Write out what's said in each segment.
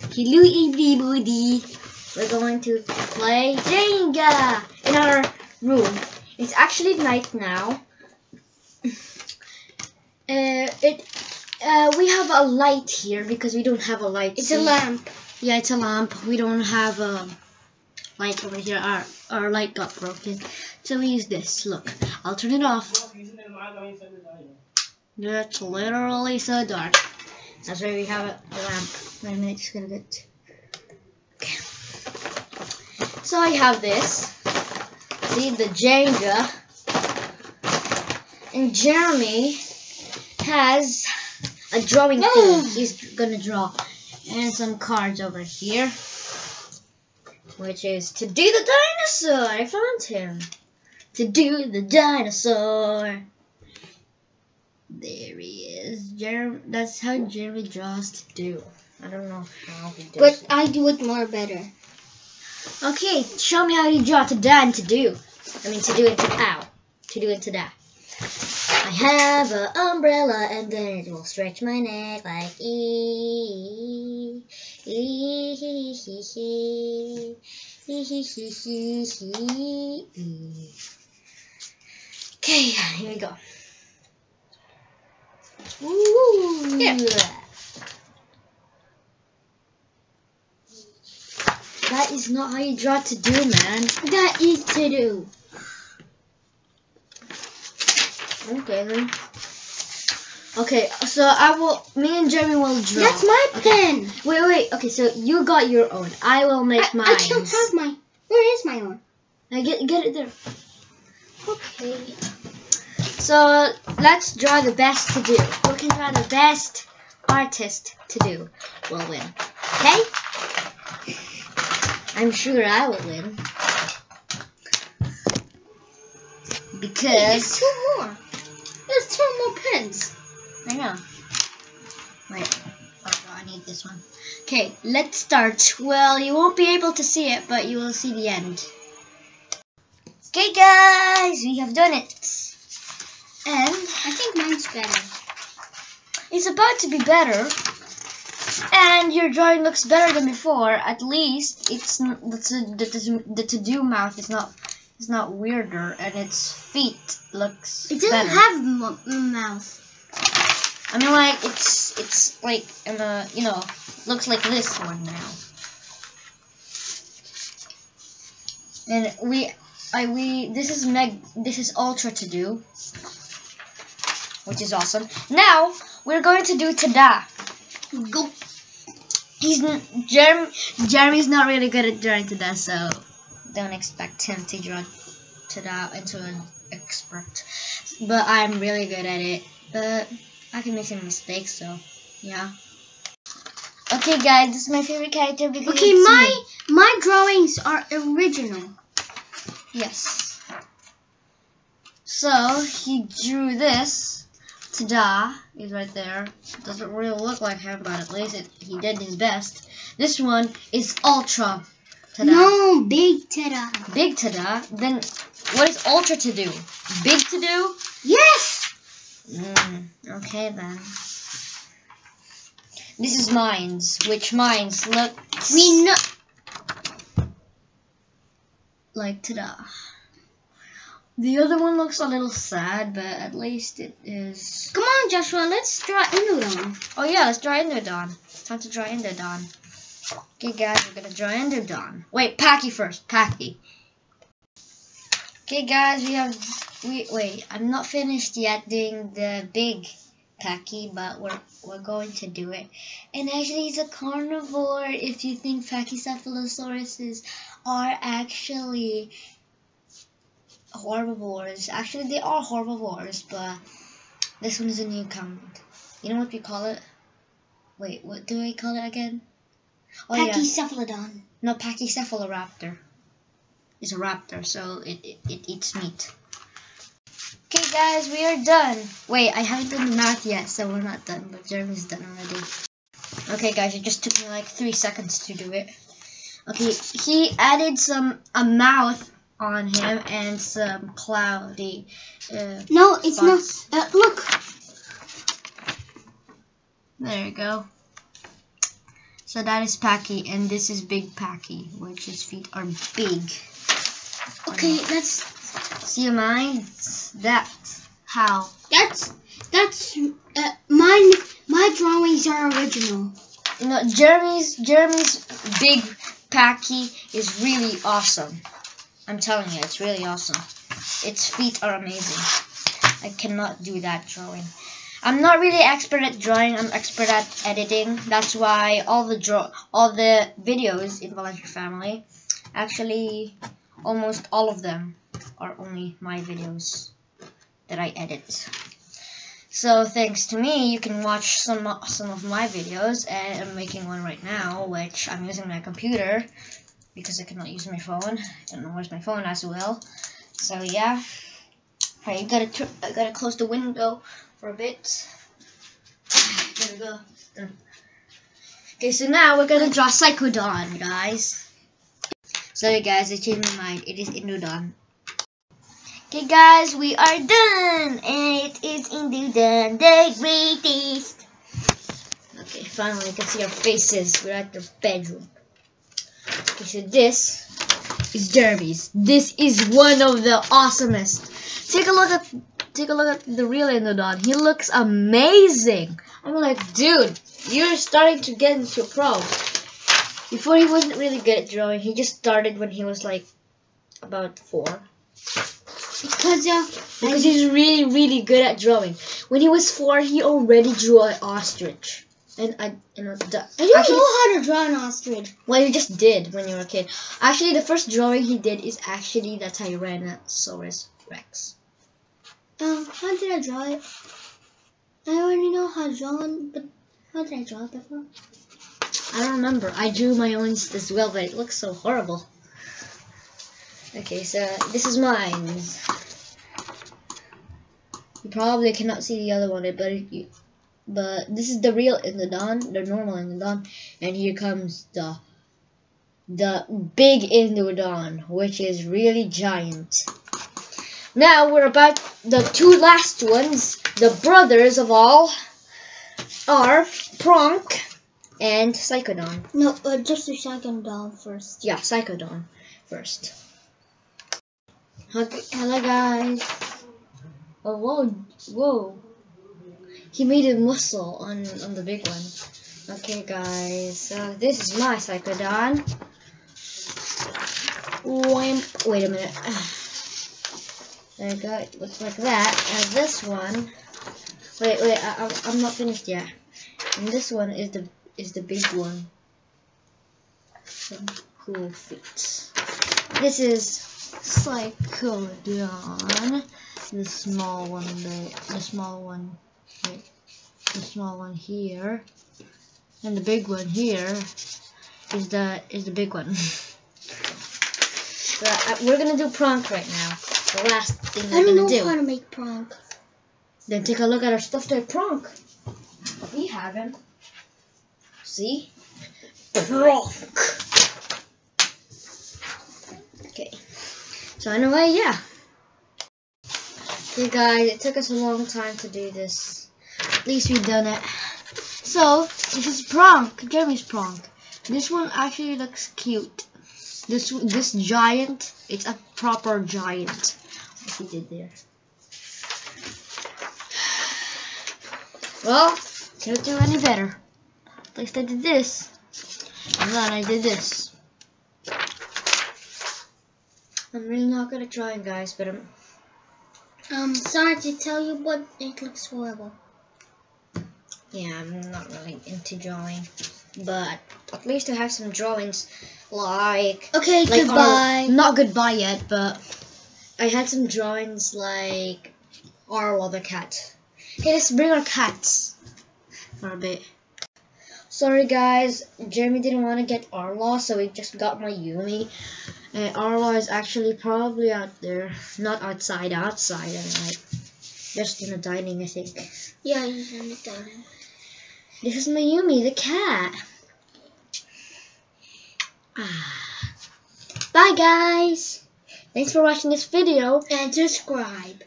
Hello everybody. We're going to play Jenga in our room. It's actually night now. Uh, it uh, we have a light here because we don't have a light. It's a lamp. Yeah, it's a lamp. We don't have a light over here. Our our light got broken, so we use this. Look, I'll turn it off. It's literally so dark. That's why we have it, the lamp. Wait a minute, just gonna get. Okay. So I have this. See the Jenga. And Jeremy has a drawing No. thing. He's gonna draw. And some cards over here. Which is to do the dinosaur. I found him. To do the dinosaur. There. Jeremy, that's how Jeremy draws to do. I don't know how he does But it. I do it more better. Okay, show me how you draw to da and to do. I mean to do it to ow. To do it to da. I have an umbrella and then it will stretch my neck like ee. Ee hee hee hee. Ee hee hee hee hee. ee. Okay, here we go. Ooh. Yeah. That is not how you draw to do, man. That is to do. Okay then. Okay, so I will. Me and Jeremy will draw. That's my Okay. pen. Wait, wait. Okay, so you got your own. I will make I, mine. I can't have my. Where is my own? I get get it there. Okay. So let's draw the best to do. Who can draw the best artist to do will win. Okay? I'm sure I will win. because There's Because two more. There's two more pins. I know. Wait. Oh, no, I need this one. Okay, let's start. Well, you won't be able to see it, but you will see the end. Okay, guys, we have done it. And I think mine's better. it's about to be better. And your drawing looks better than before. At least it's the to, the, to, the to do mouth is not is not weirder, and its feet looks It doesn't better. have mouth. I mean, like it's it's like in you know looks like this one now. And we, I we this is meg this is ultra to do, which is awesome. Now we're going to do tada. Go. He's Jeremy. Jeremy's not really good at drawing tada, so don't expect him to draw tada into an expert. But I'm really good at it. But I can make some mistakes, so yeah. Okay, guys, this is my favorite character because Okay, my me. my drawings are original. yes. So he drew this. Tada is right there. Doesn't really look like him, but at least it, he did his best. This one is ultra. Tada. No, big tada. Big tada. Then what is ultra to do? Big to do? Yes. Mm, okay then. This is mines, which mines look We know. like tada. The other one looks a little sad, but at least it is. Come on, Joshua. Let's draw Indodon. Oh yeah, let's draw Enderdon. It's time to draw Enderdon. Okay, guys, we're gonna draw Enderdon. Wait, Packy first. Packy. Okay, guys, we have. We wait. I'm not finished yet doing the big Packy, but we're we're going to do it. And actually, he's a carnivore. If you think Pachycephalosauruses are actually herbivores, actually they are herbivores, but this one is a new kind. You know what we call it? Wait, what do we call it again? Oh yeah, Pachycephalodon. no, Pachycephaloraptor. It's a raptor, so it, it, it eats meat. Okay, guys, we are done. Wait, I haven't done the math yet, so we're not done, but Jeremy's done already. Okay, guys, it just took me like three seconds to do it. Okay, he added some a mouth on him and some cloudy. Uh, No, it's Spots. not. Uh, look. there you go. So that is Packy, and this is Big Packy, which his feet are big. Okay, let's. See mine? That's how. That's that's uh, mine. My drawings are original. You know, Jeremy's Jeremy's Big Packy is really awesome. I'm telling you, it's really awesome. Its feet are amazing. I cannot do that drawing. I'm not really expert at drawing. I'm expert at editing. That's why all the draw, all the videos in Valencia Family, actually, almost all of them are only my videos that I edit. So thanks to me, you can watch some some of my videos, and I'm making one right now, which I'm using my computer because I cannot use my phone. I don't know where's my phone as well. So yeah, I gotta I gotta close the window for a bit. We go. Okay, so now we're gonna draw Psychodon, guys. Sorry guys, I changed my mind. It is Indodon. Okay guys, we are done! And it is Indodon, the greatest! Okay, finally I can see our faces. We're at the bedroom. Okay, so this is Jeremy's. This is one of the awesomest. Take a look at take a look at the real Indodon. He looks amazing. I'm like, dude, you're starting to get into pro. Before he wasn't really good at drawing. He just started when he was like about four. Because yeah, Because he's really, really good at drawing. When he was four, he already drew an ostrich. And I, you know, the, I don't actually, know how to draw an ostrich. well, you just did when you were a kid. Actually, the first drawing he did is actually the Tyrannosaurus Rex. Um, how did I draw it? I already know how to draw it, but how did I draw it before? I don't remember. I drew my own as well, but it looks so horrible. Okay, so this is mine. You probably cannot see the other one, but you, but this is the real Indodon, the normal Indodon, and here comes the the big Indodon, which is really giant. Now we're about the two last ones, the brothers of all, are Pronk and Psychodon. No, uh, just the second doll first. Yeah, Psychodon first. Okay, hello guys. Oh whoa, whoa. He made a muscle on on the big one. Okay guys, so this is my Psychodon. Wimp. Wait a minute. There you go. It looks like that. And this one. Wait, wait. I, I'm I'm not finished yet. And this one is the is the big one. Some cool feet. This is Psychodon. The small one, the the small one, wait, the small one here, and the big one here is the is the big one. but uh, we're gonna do prank right now. The last thing we're gonna don't gonna know how to make prank. Then take a look at our stuffed toy prank. We have him. See? Prank. Okay. So anyway, yeah. Okay guys, it took us a long time to do this. At least we've done it. So, this is prank. Jeremy's prank. This one actually looks cute. This this giant, it's a proper giant. What he did there. Well, can't do any better. At least I did this. And then I did this. I'm really not good at drawing, guys, but I'm. Um, sorry to tell you, but it looks horrible. Yeah, I'm not really into drawing. But at least I have some drawings like. Okay, like oh, goodbye. Ar- not goodbye yet, but I had some drawings like Arlo the cat. Okay, let's bring our cats for a bit. Sorry guys, Jeremy didn't want to get Arlo, so we just got Mayumi. And Arlo is actually probably out there, not outside, outside, and like just in the dining, I think. Yeah, he's in the dining. This is Mayumi, the cat. Ah. Bye, guys. Thanks for watching this video. And subscribe.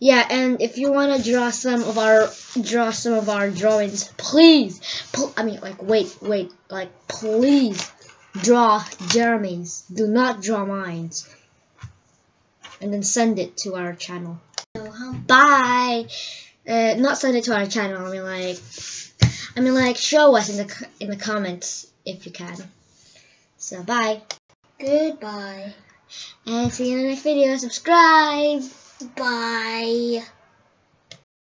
Yeah, and if you want to draw some of our draw some of our drawings, please, pl- I mean, like, wait, wait, like, please draw Jeremy's. Do not draw mine's. And then send it to our channel. Bye. Uh, not send it to our channel. I mean, like, I mean, like, show us in the in the comments if you can. So, bye. Goodbye. And see you in the next video. Subscribe. Bye.